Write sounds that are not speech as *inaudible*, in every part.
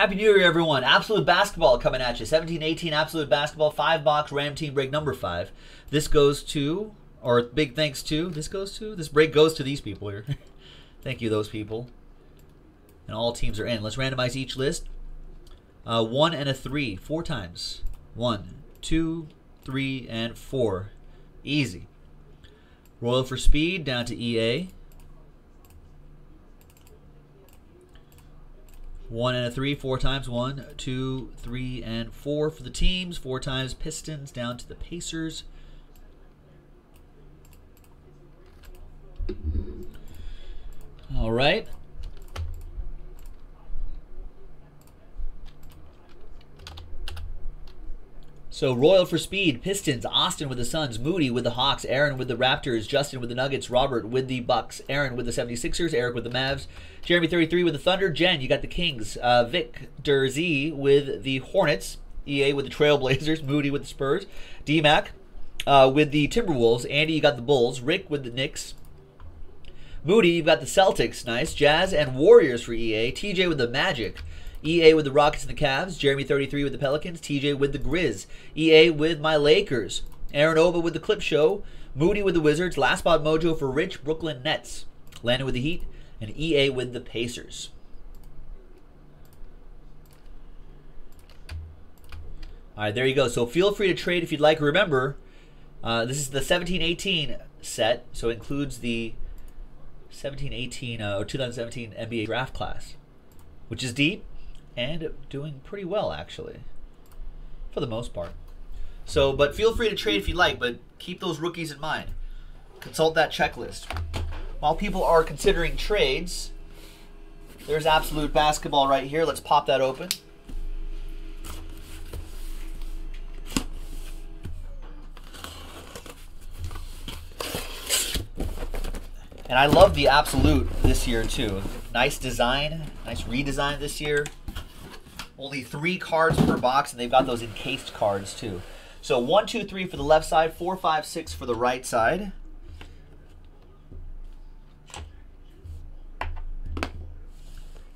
Happy New Year, everyone. Absolute Basketball coming at you. 17-18 Absolute Basketball, five box Ram Team break number five. This goes to, or big thanks to, this goes to, this break goes to these people here. *laughs* Thank you, those people. And all teams are in. Let's randomize each list. Uh, one and a three, four times. One, two, three, and four. Easy. Royal for speed down to EA. One and a three, four times. One, two, three, and four for the teams. Four times Pistons down to the Pacers. All right. So Royal for speed, Pistons, Austin with the Suns, Moody with the Hawks, Aaron with the Raptors, Justin with the Nuggets, Robert with the Bucks, Aaron with the 76ers, Eric with the Mavs, Jeremy 33 with the Thunder, Jen, you got the Kings, uh, Victor Z with the Hornets, EA with the Trailblazers, Moody with the Spurs, DMAC uh, with the Timberwolves, Andy, you got the Bulls, Rick with the Knicks, Moody, you've got the Celtics, nice, Jazz and Warriors for EA, TJ with the Magic, EA with the Rockets and the Cavs. Jeremy 33 with the Pelicans. TJ with the Grizz. EA with my Lakers. Aaron Ova with the Clip Show. Moody with the Wizards. Last spot mojo for Rich Brooklyn Nets. Landon with the Heat. And EA with the Pacers. All right, there you go. So feel free to trade if you'd like. Remember, uh, this is the 17-18 set, so it includes the 17-18 uh, or 2017 NBA draft class, which is deep and doing pretty well actually, for the most part. So, but feel free to trade if you like, but keep those rookies in mind. Consult that checklist. While people are considering trades, there's absolute basketball right here. Let's pop that open. And I love the absolute this year too. Nice design, nice redesign this year. Only three cards per box, and they've got those encased cards too. So one, two, three for the left side, four, five, six for the right side.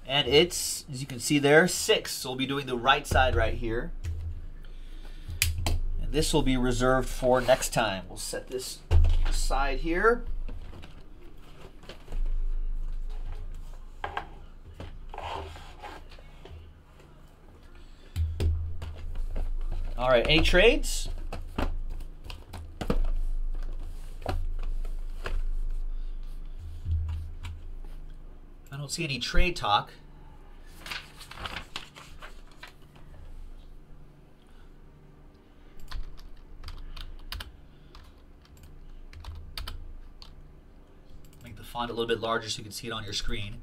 And it's, as you can see there, six. So we'll be doing the right side right here. And this will be reserved for next time. We'll set this aside here. All right, any trades? I don't see any trade talk. Make the font a little bit larger so you can see it on your screen.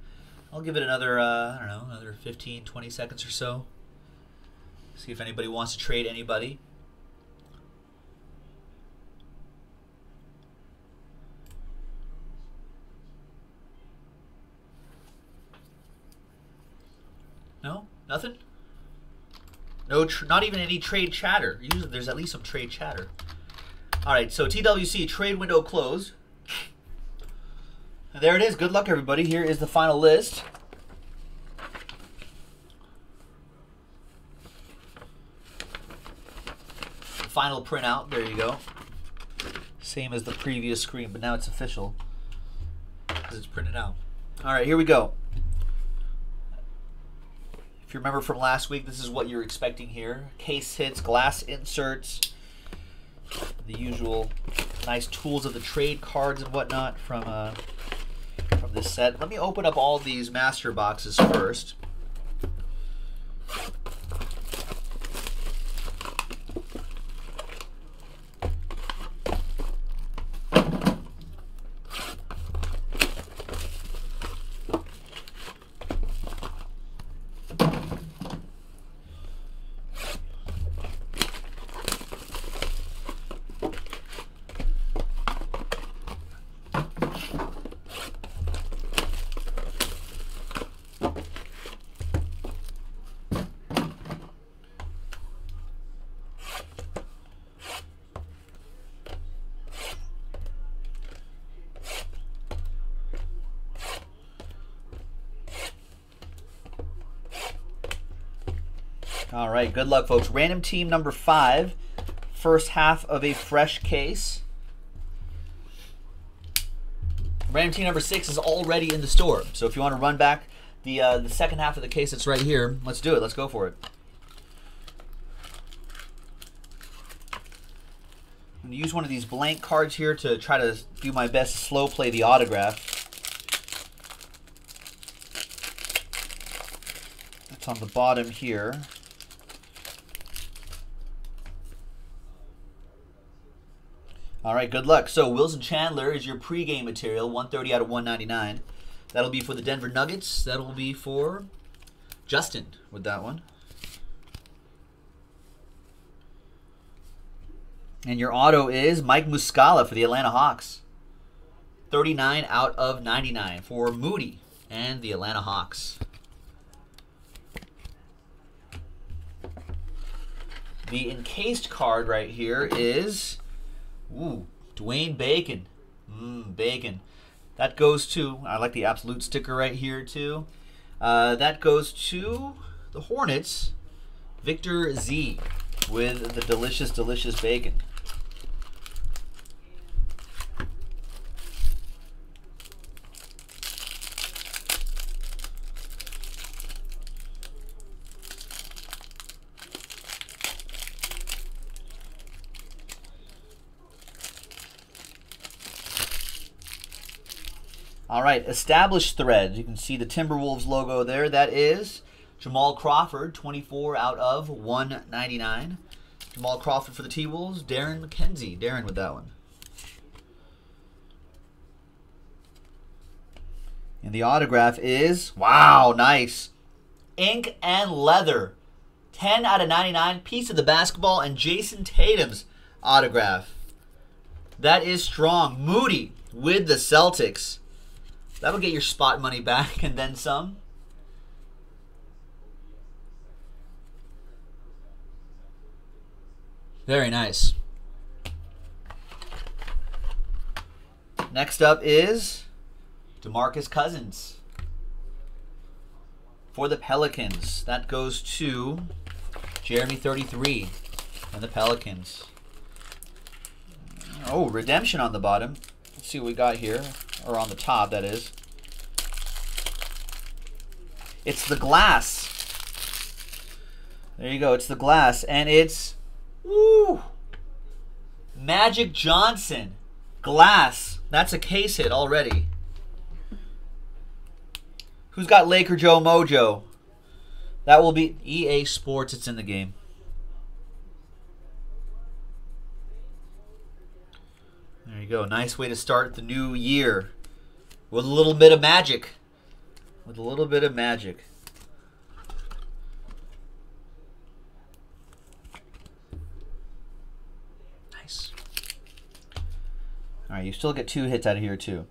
I'll give it another, uh, I don't know, another 15, 20 seconds or so. See if anybody wants to trade anybody. No? Nothing? No, not even any trade chatter. Usually there's at least some trade chatter. All right, so TWC trade window closed. There it is. Good luck, everybody. Here is the final list. Final printout. There you go. Same as the previous screen, but now it's official because it's printed out. All right, here we go. If you remember from last week, this is what you're expecting here. Case hits, glass inserts, the usual nice tools of the trade cards and whatnot from uh, from this set. Let me open up all these master boxes first. All right, good luck, folks. Random team number five, first half of a fresh case. Random team number six is already in the store. So if you want to run back the uh, the second half of the case that's right here, let's do it. Let's go for it. I'm going to use one of these blank cards here to try to do my best slow play the autograph. It's on the bottom here. All right, good luck. So Wilson Chandler is your pregame material, 130 out of 199. That'll be for the Denver Nuggets. That'll be for Justin with that one. And your auto is Mike Muscala for the Atlanta Hawks. 39 out of 99 for Moody and the Atlanta Hawks. The encased card right here is Ooh, Dwayne Bacon. Mmm, bacon. That goes to, I like the absolute sticker right here too. Uh, that goes to the Hornets, Victor Z with the delicious, delicious bacon. Right, established threads. You can see the Timberwolves logo there. That is Jamal Crawford, 24 out of 199. Jamal Crawford for the T-Wolves. Darren McKenzie. Darren with that one. And the autograph is, wow, nice. Ink and leather. 10 out of 99. Piece of the basketball and Jayson Tatum's autograph. That is strong. Moody with the Celtics. That'll get your spot money back and then some. Very nice. Next up is DeMarcus Cousins for the Pelicans. That goes to Jeremy 33 and the Pelicans. Oh, redemption on the bottom. Let's see what we got here or on the top, that is. It's the glass. There you go. It's the glass, and it's woo, Magic Johnson glass. That's a case hit already. Who's got Laker Joe Mojo? That will be EA Sports. It's in the game. There you go. Nice way to start the new year with a little bit of magic. With a little bit of magic. Nice. All right, you still get two hits out of here, too.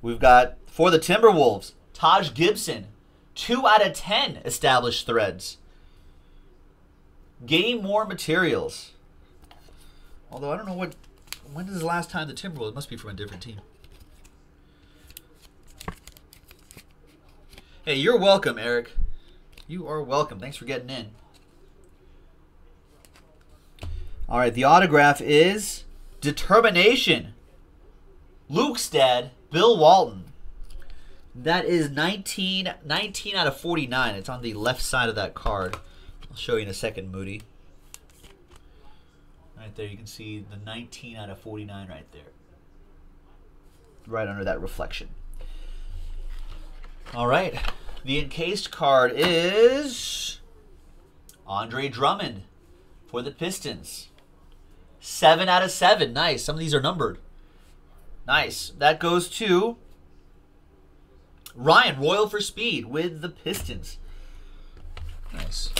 We've got, for the Timberwolves, Taj Gibson. Two out of ten established threads. Game more materials. Although I don't know what when is the last time the Timberwolves? It must be from a different team. Hey, you're welcome, Eric. You are welcome. Thanks for getting in. All right, the autograph is Determination. Luke's dad, Bill Walton. That is 19, 19 out of 49. It's on the left side of that card. I'll show you in a second, Moody. Right there, you can see the 19 out of 49 right there. Right under that reflection. All right. The encased card is Andre Drummond for the Pistons. Seven out of seven. Nice. Some of these are numbered. Nice. That goes to Ryan Royal for Speed with the Pistons. Nice.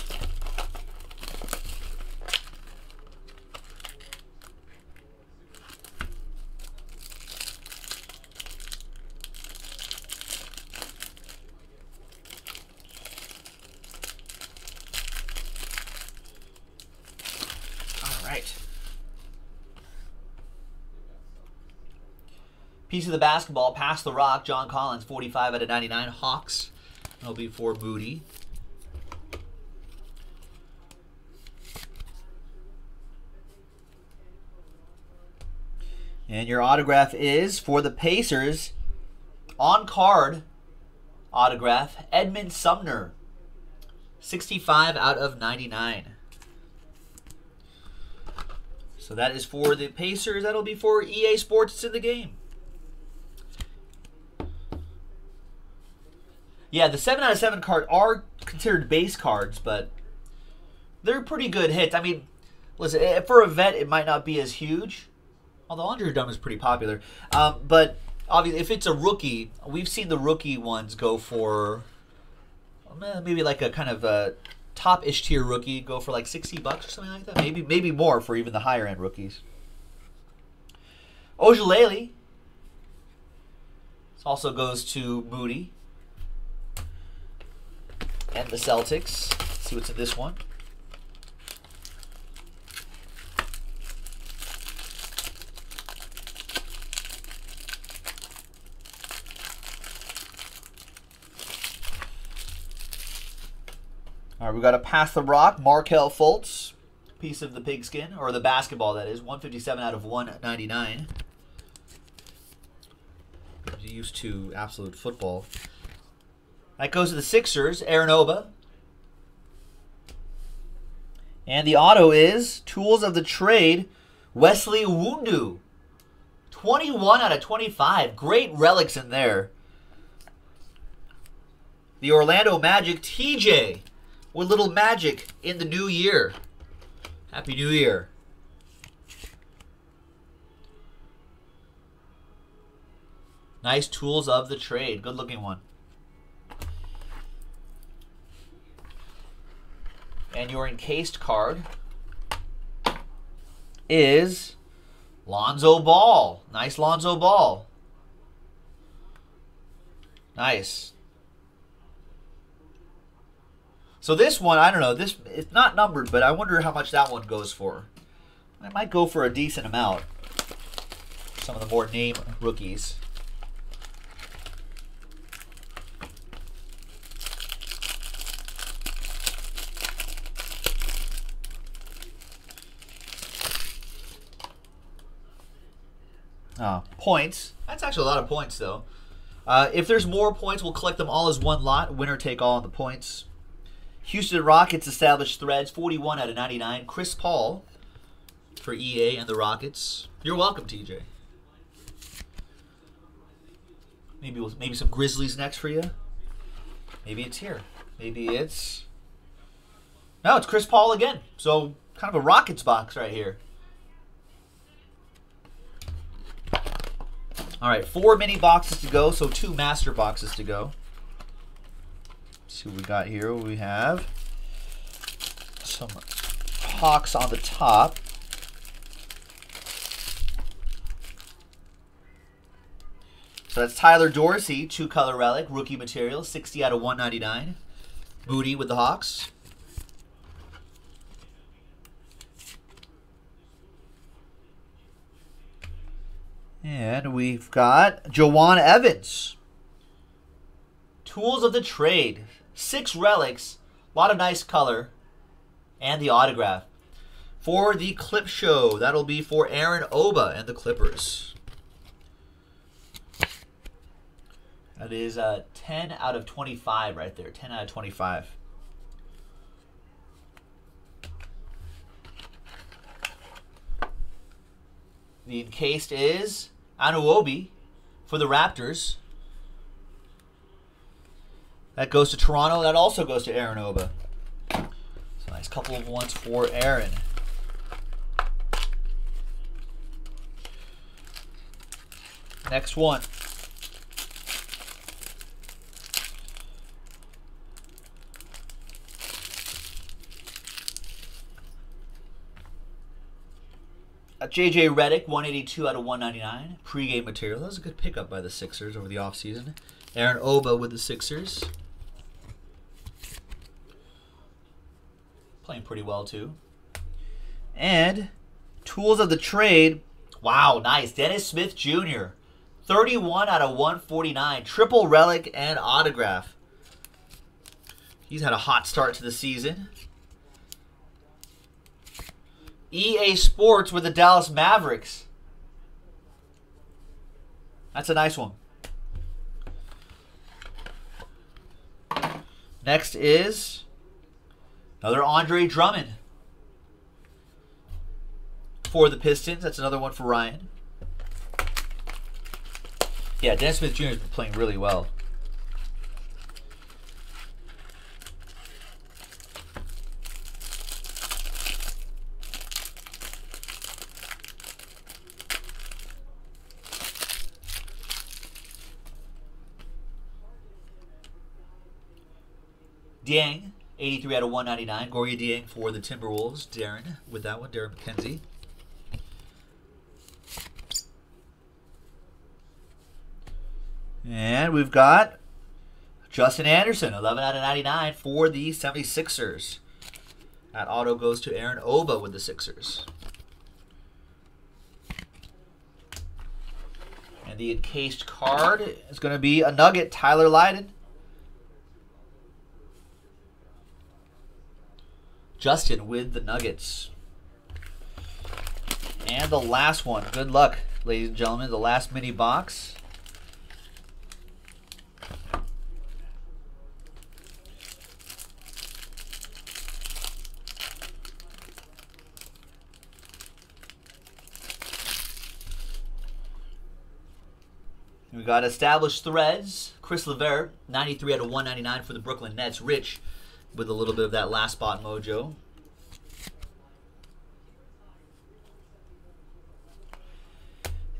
Piece of the basketball, pass the rock. John Collins, 45 out of 99. Hawks. That'll be for Booty. And your autograph is for the Pacers on card autograph, Edmond Sumner. 65 out of 99. So that is for the Pacers. That'll be for EA Sports. It's in the game. Yeah, the 7 out of 7 card are considered base cards, but they're pretty good hits. I mean, listen, eh, for a vet, it might not be as huge, although Andre Drummond is pretty popular. Um, but obviously, if it's a rookie, we've seen the rookie ones go for eh, maybe like a kind of a top-ish tier rookie go for like 60 bucks or something like that. Maybe maybe more for even the higher end rookies. Ojeleye. This also goes to Moody the Celtics. Let's see what's in this one. All right, we got to pass the rock. Markelle Fultz, piece of the pigskin, or the basketball, that is. 157 out of 199. Used to absolute football. That goes to the Sixers, Aaron Oba. And the auto is Tools of the Trade, Wesley Iwundu. 21 out of 25. Great relics in there. The Orlando Magic, TJ with little magic in the new year. Happy New Year. Nice tools of the trade. Good looking one. And your encased card is Lonzo Ball. Nice Lonzo Ball. Nice. So this one, I don't know. This it's not numbered, but I wonder how much that one goes for. I might go for a decent amount. Some of the more name rookies. Oh, points. That's actually a lot of points, though. Uh, if there's more points, we'll collect them all as one lot. Winner take all on the points. Houston Rockets established threads, 41 out of 99. Chris Paul for EA and the Rockets. You're welcome, TJ. Maybe we'll, maybe some Grizzlies next for you. Maybe it's here. Maybe it's no, it's Chris Paul again. So kind of a Rockets box right here. All right, four mini boxes to go, so two master boxes to go see what we got here. We have some Hawks on the top. So that's Tyler Dorsey, two color relic, rookie material, 60 out of 199. Moody with the Hawks. And we've got Jawun Evans. Tools of the Trade. Six relics, a lot of nice color, and the autograph. For the clip show, that'll be for Aaron Oba and the Clippers. That is uh, 10 out of 25 right there. 10 out of 25. The encased is Anunoby for the Raptors. That goes to Toronto. That also goes to Aaron Oba. So nice couple of ones for Aaron. Next one. JJ Redick, 182 out of 199. Pre-game material. That was a good pickup by the Sixers over the offseason. Aaron Oba with the Sixers. Playing pretty well, too. And Tools of the Trade. Wow, nice. Dennis Smith Jr. 31 out of 149. Triple relic and autograph. He's had a hot start to the season. EA Sports with the Dallas Mavericks. That's a nice one. Next is another Andre Drummond for the Pistons. That's another one for Ryan. Yeah, Dennis Smith Jr. has been playing really well. Dieng, 83 out of 199. Gorgui Dieng for the Timberwolves. Darren with that one. Darren McKenzie. And we've got Justin Anderson, 11 out of 99 for the 76ers. That auto goes to Aaron Oba with the Sixers. And the encased card is going to be a Nugget, Tyler Lydon. Justin with the Nuggets. And the last one. Good luck, ladies and gentlemen. The last mini box. We got established threads. Chris LeVert, 93 out of 199 for the Brooklyn Nets. Rich with a little bit of that last spot mojo.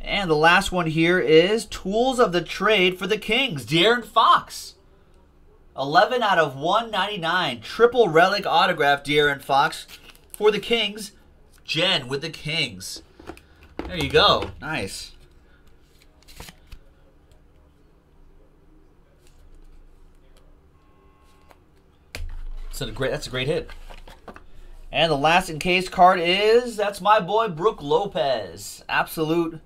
And the last one here is Tools of the Trade for the Kings. De'Aaron Fox. 11 out of 199. Triple relic autograph, De'Aaron Fox. For the Kings. Jen with the Kings. There you go. Nice. So great, that's a great hit. And the last encased card is that's my boy Brook Lopez. Absolute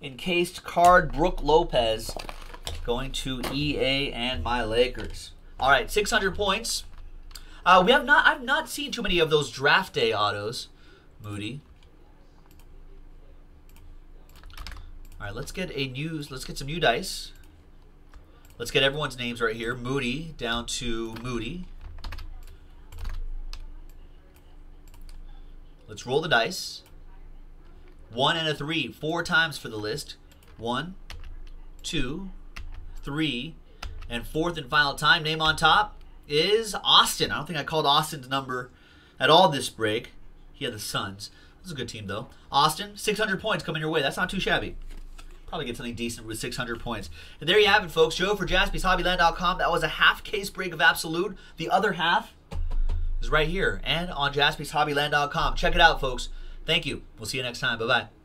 encased card Brook Lopez going to EA and my Lakers. All right, 600 points. Uh, we have not I've not seen too many of those draft day autos, Moody. All right, let's get a news. let's get some new dice. Let's get everyone's names right here. Moody down to Moody. Let's roll the dice. One and a three, four times for the list. One, two, three, and fourth and final time. Name on top is Austin. I don't think I called Austin's number at all this break. He had the Suns. This is a good team, though. Austin, 600 points coming your way. That's not too shabby. Probably get something decent with 600 points. And there you have it, folks. Joe for jaspyshobbyland.com. That was a half case break of Absolute. The other half is right here and on jaspyshobbyland.com. Check it out, folks. Thank you. We'll see you next time. Bye bye.